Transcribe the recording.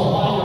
Dream